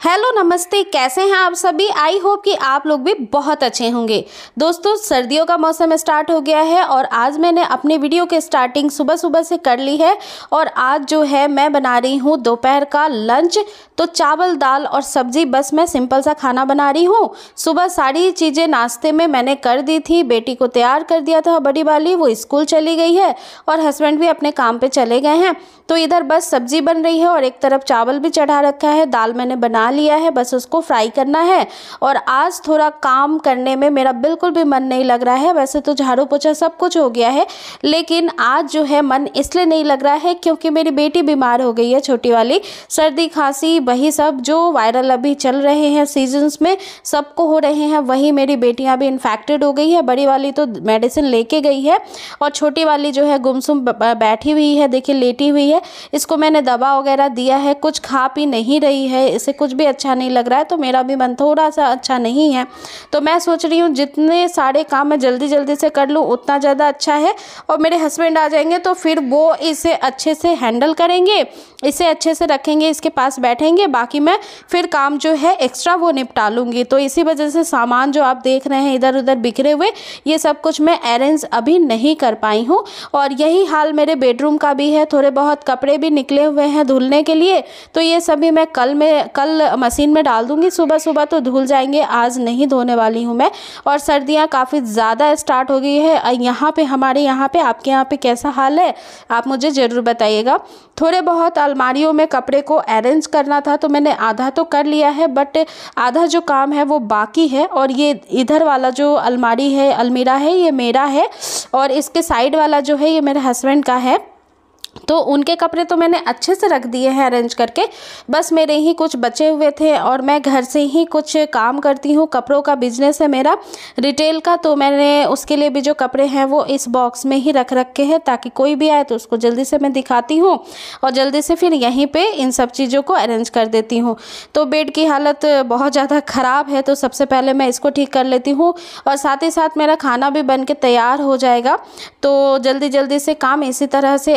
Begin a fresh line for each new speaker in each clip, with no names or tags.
Hello, नमस्ते। कैसे हैं आप सभी? आई होप कि आप लोग भी बहुत अच्छे होंगे। दोस्तों, सर्दियों का मौसम स्टार्ट हो गया है और आज मैंने अपनी वीडियो के स्टार्टिंग सुबह सुबह से कर ली है और आज जो है मैं बना रही हूँ दोपहर का लंच। तो चावल, दाल और सब्ज़ी, बस मैं सिंपल सा खाना बना रही हूँ। सुबह सारी चीज़ें नाश्ते में मैंने कर दी थी। बेटी को तैयार कर दिया था बड़ी वाली, वो स्कूल चली गई है और हस्बैंड भी अपने काम पर चले गए हैं। तो इधर बस सब्ज़ी बन रही है और एक तरफ़ चावल भी चढ़ा रखा है। दाल मैंने बना लिया है, बस उसको फ्राई करना है। और आज थोड़ा काम करने में मेरा बिल्कुल भी मन नहीं लग रहा है। वैसे तो झाड़ू पोछा सब कुछ हो गया है, लेकिन आज जो है मन इसलिए नहीं लग रहा है क्योंकि मेरी बेटी बीमार हो गई है छोटी वाली। सर्दी, खांसी, वही सब जो वायरल अभी चल रहे हैं सीजन्स में, सबको हो रहे हैं। वही मेरी बेटियाँ भी इन्फेक्टेड हो गई है। बड़ी वाली तो मेडिसिन लेके गई है। और छोटी वाली जो है गुमसुम बैठी हुई है, देखिए लेटी हुई है। इसको मैंने दवा वगैरह दिया है, कुछ खा पी नहीं रही है। इसे कुछ भी अच्छा नहीं लग रहा है तो मेरा भी मन थोड़ा सा अच्छा नहीं है। तो मैं सोच रही हूँ, जितने सारे काम मैं जल्दी जल्दी से कर लूँ, उतना ज़्यादा अच्छा है और मेरे हस्बैंड आ जाएँगे तो फिर वो इसे अच्छे से हैंडल करेंगे, इसे अच्छे से रखेंगे, इसके पास बैठेंगे, बाकी मैं फिर काम जो है एक्स्ट्रा वो निपटा लूँगी। तो इसी वजह से सामान जो आप देख रहे हैं इधर उधर बिखरे हुए, ये सब कुछ मैं अरेंज अभी नहीं कर पाई हूँ। और यही हाल मेरे बेडरूम का भी है, थोड़े बहुत कपड़े भी निकले हुए हैं धुलने के लिए तो ये सभी मैं कल में, कल मशीन में डाल दूँगी। सुबह सुबह तो धुल जाएँगे, आज नहीं धोने वाली हूँ मैं। और सर्दियाँ काफ़ी ज़्यादा स्टार्ट हो गई है। यहाँ पे, हमारे यहाँ पे, आपके यहाँ पे कैसा हाल है? आप मुझे ज़रूर बताइएगा। थोड़े बहुत अलमारियों में कपड़े को अरेंज करना था तो मैंने आधा तो कर लिया है, बट आधा जो काम है वो बाकी है। और ये इधर वाला जो अलमारी है, अलमीरा है, ये मेरा है। और इसके साइड वाला जो है, ये मेरे हस्बैंड का है। तो उनके कपड़े तो मैंने अच्छे से रख दिए हैं अरेंज करके। बस मेरे ही कुछ बचे हुए थे और मैं घर से ही कुछ काम करती हूँ, कपड़ों का बिज़नेस है मेरा। रिटेल का तो मैंने उसके लिए भी जो कपड़े हैं वो इस बॉक्स में ही रख रखे हैं ताकि कोई भी आए तो उसको जल्दी से मैं दिखाती हूँ और जल्दी से फिर यहीं पर इन सब चीज़ों को अरेंज कर देती हूँ। तो बेड की हालत बहुत ज़्यादा ख़राब है तो सबसे पहले मैं इसको ठीक कर लेती हूँ और साथ ही साथ मेरा खाना भी बन के तैयार हो जाएगा। तो जल्दी जल्दी से काम इसी तरह से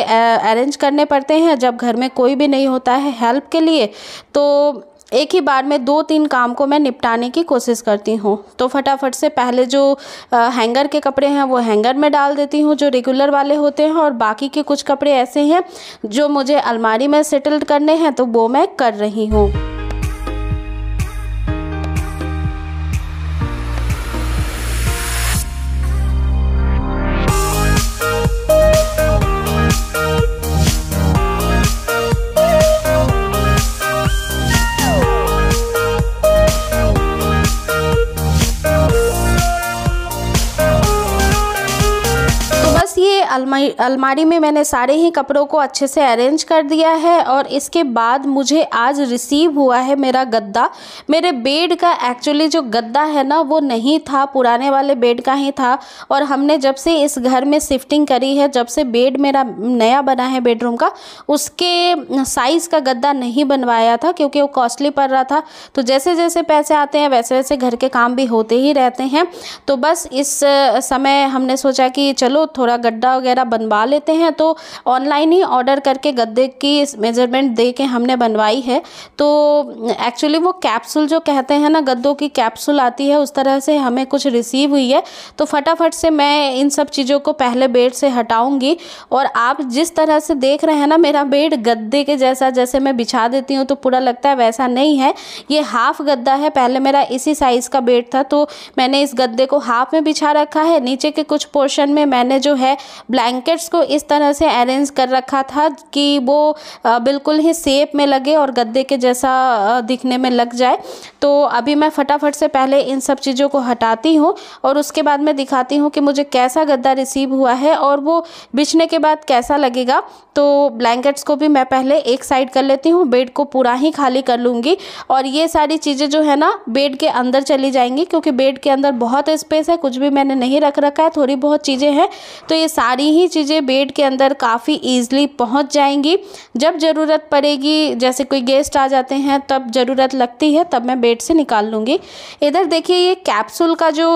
अरेंज करने पड़ते हैं। जब घर में कोई भी नहीं होता है हेल्प के लिए तो एक ही बार में दो तीन काम को मैं निपटाने की कोशिश करती हूँ। तो फटाफट से पहले जो हैंगर के कपड़े हैं, वो हैंगर में डाल देती हूँ, जो रेगुलर वाले होते हैं, और बाकी के कुछ कपड़े ऐसे हैं, जो मुझे अलमारी में सेटल्ड करने हैं तो वो मैं कर रही हूँ। अलमारी अलमारी में मैंने सारे ही कपड़ों को अच्छे से अरेंज कर दिया है और इसके बाद मुझे आज रिसीव हुआ है मेरा गद्दा। मेरे बेड का एक्चुअली जो गद्दा है ना, वो नहीं था, पुराने वाले बेड का ही था और हमने जब से इस घर में शिफ्टिंग करी है, जब से बेड मेरा नया बना है बेडरूम का, उसके साइज़ का गद्दा नहीं बनवाया था क्योंकि वो कॉस्टली पड़ रहा था। तो जैसे जैसे पैसे आते हैं वैसे वैसे घर के काम भी होते ही रहते हैं। तो बस इस समय हमने सोचा कि चलो थोड़ा गड्ढा वगैरह बनवा लेते हैं तो ऑनलाइन ही ऑर्डर करके गद्दे की मेज़रमेंट दे के हमने बनवाई है। तो एक्चुअली वो कैप्सूल जो कहते हैं ना, गद्दों की कैप्सूल आती है, उस तरह से हमें कुछ रिसीव हुई है। तो फटाफट से मैं इन सब चीज़ों को पहले बेड से हटाऊँगी और आप जिस तरह से देख रहे हैं ना, मेरा बेड गद्दे के जैसा, जैसे मैं बिछा देती हूँ तो पूरा लगता है वैसा नहीं है। ये हाफ़ गद्दा है, पहले मेरा इसी साइज़ का बेड था तो मैंने इस गद्दे को हाफ़ में बिछा रखा है। नीचे के कुछ पोर्शन में मैंने जो है ब्लैंकेट्स को इस तरह से अरेंज कर रखा था कि वो बिल्कुल ही सेप में लगे और गद्दे के जैसा दिखने में लग जाए। तो अभी मैं फटाफट से पहले इन सब चीज़ों को हटाती हूँ और उसके बाद मैं दिखाती हूँ कि मुझे कैसा गद्दा रिसीव हुआ है और वो बिछने के बाद कैसा लगेगा। तो ब्लैंकेट्स को भी मैं पहले एक साइड कर लेती हूँ बेड को पूरा ही खाली कर लूँगी और ये सारी चीज़ें जो है ना बेड के अंदर चली जाएँगी क्योंकि बेड के अंदर बहुत स्पेस है, कुछ भी मैंने नहीं रख रखा है, थोड़ी बहुत चीज़ें हैं। तो ये सारी सारी ही चीज़ें बेड के अंदर काफ़ी ईज़िली पहुँच जाएँगी। जब ज़रूरत पड़ेगी, जैसे कोई गेस्ट आ जाते हैं, तब ज़रूरत लगती है, तब मैं बेड से निकाल लूँगी। इधर देखिए, ये कैप्सूल का जो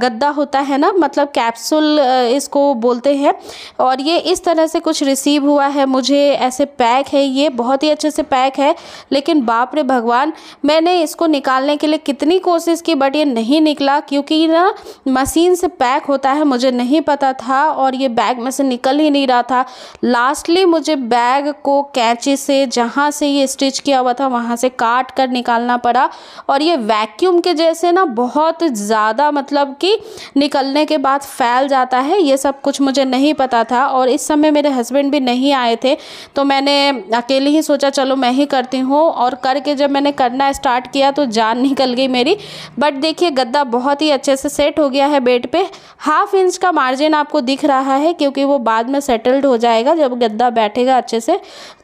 गद्दा होता है ना मतलब कैप्सूल इसको बोलते हैं। और ये इस तरह से कुछ रिसीव हुआ है। मुझे ऐसे पैक है ये, बहुत ही अच्छे से पैक है। लेकिन बाप रे भगवान, मैंने इसको निकालने के लिए कितनी कोशिश की बट ये नहीं निकला, क्योंकि ना मशीन से पैक होता है, मुझे नहीं पता था। और ये बैग में से निकल ही नहीं रहा था। लास्टली मुझे बैग को कैंची से, जहाँ से ये स्टिच किया हुआ था, वहाँ से काट कर निकालना पड़ा। और ये वैक्यूम के जैसे ना, बहुत ज़्यादा मतलब कि निकलने के बाद फैल जाता है। ये सब कुछ मुझे नहीं पता था और इस समय मेरे हस्बैंड भी नहीं आए थे। तो मैंने अकेले ही सोचा, चलो, मैं ही करती हूँ। और करके जब मैंने करना स्टार्ट किया तो जान निकल गई मेरी। बट देखिए, गद्दा बहुत ही अच्छे से सेट हो गया है बेड पे। हाफ़ इंच का मार्जिन आपको दिख रहा है क्योंकि वो बाद में सेटल्ड हो जाएगा जब गद्दा बैठेगा अच्छे से।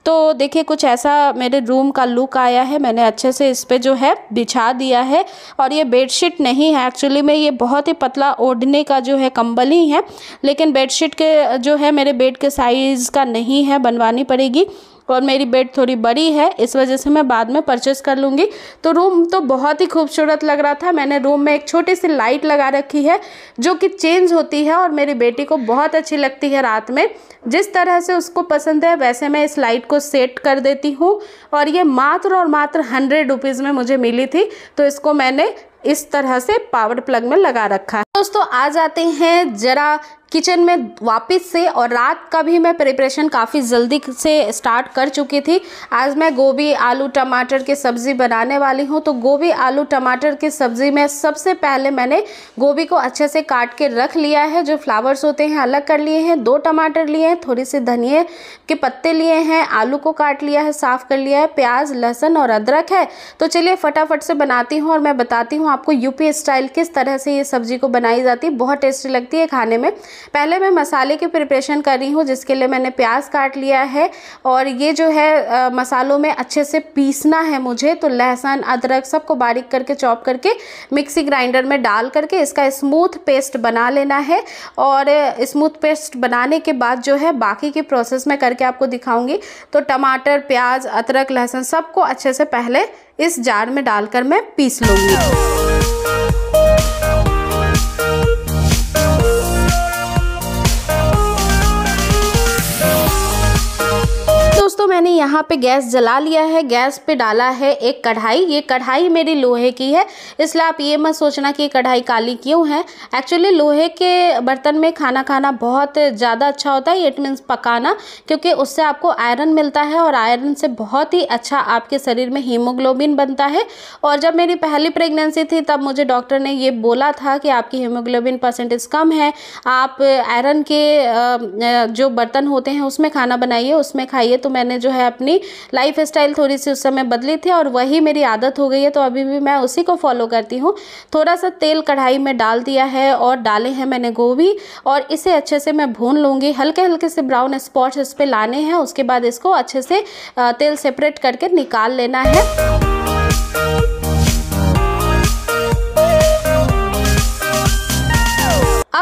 तो देखिए, कुछ ऐसा मेरे रूम का लुक आया है, मैंने अच्छे से इस पर जो है बिछा दिया है और ये बेडशीट नहीं है। एक्चुअली में ये बहुत ही पतला ओढ़ने का जो है कंबल ही है, लेकिन बेडशीट के जो है मेरे बेड के साइज़ का नहीं है, बनवानी पड़ेगी। और मेरी बेड थोड़ी बड़ी है, इस वजह से मैं बाद में परचेस कर लूँगी। तो रूम तो बहुत ही खूबसूरत लग रहा था। मैंने रूम में एक छोटी सी लाइट लगा रखी है, जो कि चेंज होती है और मेरी बेटी को बहुत अच्छी लगती है रात में। जिस तरह से उसको पसंद है, वैसे मैं इस लाइट को सेट कर देती हूँ और ये मात्र और मात्र हंड्रेड रुपीज़ में मुझे मिली थी। तो इसको मैंने इस तरह से पावर प्लग में लगा रखा है। दोस्तों, आ जाते हैं ज़रा किचन में वापस से और रात का भी मैं प्रिपरेशन काफ़ी जल्दी से स्टार्ट कर चुकी थी। आज मैं गोभी, आलू, टमाटर की सब्ज़ी बनाने वाली हूँ। तो गोभी, आलू, टमाटर की सब्ज़ी में सबसे पहले मैंने गोभी को अच्छे से काट के रख लिया है। जो फ्लावर्स होते हैं, अलग कर लिए हैं। दो टमाटर लिए हैं, थोड़ी सी धनिए के पत्ते लिए हैं, आलू को काट लिया है, साफ़ कर लिया है। प्याज, लहसुन और अदरक है। तो चलिए फटाफट से बनाती हूँ और मैं बताती हूँ आपको यूपी स्टाइल किस तरह से ये सब्ज़ी को बनाई जाती है। बहुत टेस्टी लगती है खाने में। पहले मैं मसाले की प्रिपरेशन कर रही हूँ, जिसके लिए मैंने प्याज काट लिया है और ये जो है मसालों में अच्छे से पीसना है मुझे तो लहसुन, अदरक सबको बारीक करके, चॉप करके, मिक्सी ग्राइंडर में डाल करके इसका स्मूथ पेस्ट बना लेना है और स्मूथ पेस्ट बनाने के बाद जो है, बाकी की प्रोसेस मैं करके आपको दिखाऊँगी। तो टमाटर, प्याज, अदरक, लहसुन सबको अच्छे से पहले इस जार में डालकर मैं पीस लूँगी। मैंने यहाँ पे गैस जला लिया है, गैस पे डाला है एक कढ़ाई। ये कढ़ाई मेरी लोहे की है, इसलिए आप ये मत सोचना कि कढ़ाई काली क्यों है। एक्चुअली लोहे के बर्तन में खाना खाना बहुत ज़्यादा अच्छा होता है इट मीन्स पकाना, क्योंकि उससे आपको आयरन मिलता है और आयरन से बहुत ही अच्छा आपके शरीर में हीमोग्लोबिन बनता है। और जब मेरी पहली प्रेगनेंसी थी, तब मुझे डॉक्टर ने ये बोला था कि आपकी हीमोग्लोबिन परसेंटेज कम है। आप आयरन के जो बर्तन होते हैं, उसमें खाना बनाइए, उसमें खाइए। तो मैंने जो है अपनी लाइफ स्टाइल थोड़ी सी उस समय बदली थी और वही मेरी आदत हो गई है तो अभी भी मैं उसी को फॉलो करती हूँ। थोड़ा सा तेल कढ़ाई में डाल दिया है और डाले हैं मैंने गोभी और इसे अच्छे से मैं भून लूँगी। हल्के हल्के से ब्राउन स्पॉट्स इस पर लाने हैं, उसके बाद इसको अच्छे से तेल सेपरेट करके निकाल लेना है।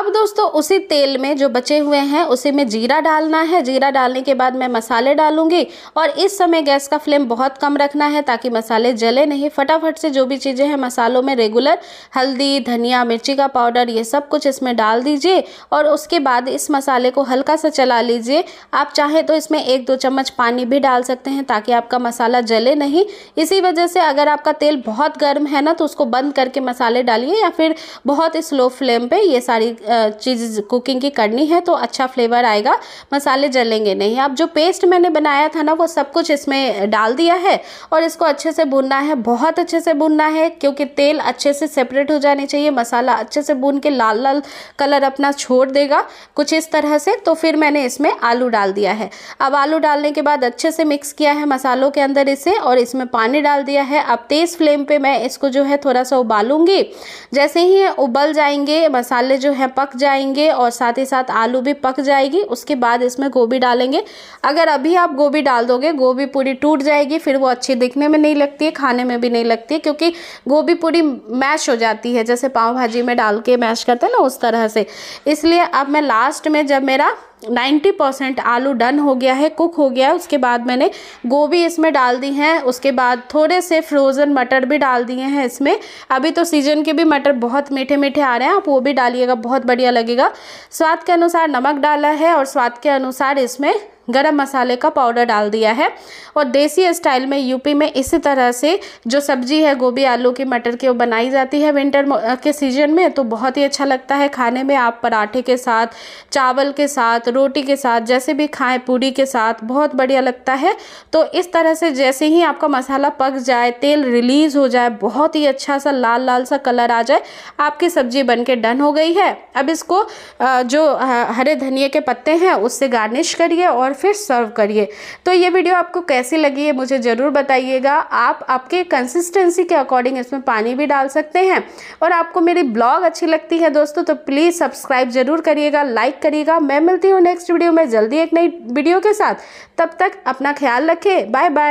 अब दोस्तों, उसी तेल में जो बचे हुए हैं, उसी में जीरा डालना है। जीरा डालने के बाद मैं मसाले डालूँगी और इस समय गैस का फ्लेम बहुत कम रखना है ताकि मसाले जले नहीं। फटाफट से जो भी चीज़ें हैं, मसालों में रेगुलर हल्दी, धनिया, मिर्ची का पाउडर, ये सब कुछ इसमें डाल दीजिए और उसके बाद इस मसाले को हल्का सा चला लीजिए। आप चाहें तो इसमें एक दो चम्मच पानी भी डाल सकते हैं ताकि आपका मसाला जले नहीं। इसी वजह से अगर आपका तेल बहुत गर्म है ना तो उसको बंद करके मसाले डालिए या फिर बहुत स्लो फ्लेम पर ये सारी चीज़ कुकिंग की करनी है तो अच्छा फ्लेवर आएगा। मसाले जलेंगे नहीं। अब जो पेस्ट मैंने बनाया था ना, वो सब कुछ इसमें डाल दिया है और इसको अच्छे से भूनना है। बहुत अच्छे से भूनना है, क्योंकि तेल अच्छे से सेपरेट हो जानी चाहिए। मसाला अच्छे से भून के लाल लाल कलर अपना छोड़ देगा कुछ इस तरह से तो फिर मैंने इसमें आलू डाल दिया है। अब आलू डालने के बाद अच्छे से मिक्स किया है मसालों के अंदर इसे और इसमें पानी डाल दिया है। अब तेज़ फ्लेम पे मैं इसको जो है थोड़ा सा उबालूँगी। जैसे ही उबल जाएँगे, मसाले जो है पक जाएँगे और साथ ही साथ आलू भी पक जाएगी। उसके बाद इसमें गोभी डालेंगे। अगर अभी आप गोभी डाल दोगे, गोभी पूरी टूट जाएगी, फिर वो अच्छी दिखने में नहीं लगती है, खाने में भी नहीं लगती है, क्योंकि गोभी पूरी मैश हो जाती है, जैसे पाव भाजी में डाल के मैश करते हैं ना, उस तरह से। इसलिए अब मैं लास्ट में जब मेरा 90 परसेंट आलू डन हो गया है, कुक हो गया है। उसके बाद मैंने गोभी इसमें डाल दी है। उसके बाद थोड़े से फ्रोज़न मटर भी डाल दिए हैं इसमें। अभी तो सीज़न के भी मटर बहुत मीठे मीठे आ रहे हैं, आप वो भी डालिएगा, बहुत बढ़िया लगेगा। स्वाद के अनुसार नमक डाला है और स्वाद के अनुसार इसमें गरम मसाले का पाउडर डाल दिया है और देसी स्टाइल में यूपी में इसी तरह से जो सब्ज़ी है, गोभी, आलू की, मटर की वो बनाई जाती है विंटर के सीज़न में। तो बहुत ही अच्छा लगता है खाने में। आप पराठे के साथ, चावल के साथ, रोटी के साथ, जैसे भी खाएँ, पूरी के साथ, बहुत बढ़िया लगता है। तो इस तरह से जैसे ही आपका मसाला पक जाए, तेल रिलीज़ हो जाए, बहुत ही अच्छा सा लाल लाल सा कलर आ जाए, आपकी सब्ज़ी बन के डन हो गई है। अब इसको जो हरे धनिए के पत्ते हैं, उससे गार्निश करिए और फिर सर्व करिए। तो ये वीडियो आपको कैसी लगी है मुझे ज़रूर बताइएगा। आप आपके कंसिस्टेंसी के अकॉर्डिंग इसमें पानी भी डाल सकते हैं। और आपको मेरी ब्लॉग अच्छी लगती है दोस्तों तो प्लीज़ सब्सक्राइब ज़रूर करिएगा लाइक करिएगा। मैं मिलती हूँ नेक्स्ट वीडियो में जल्दी एक नई वीडियो के साथ। तब तक अपना ख्याल रखें। Bye bye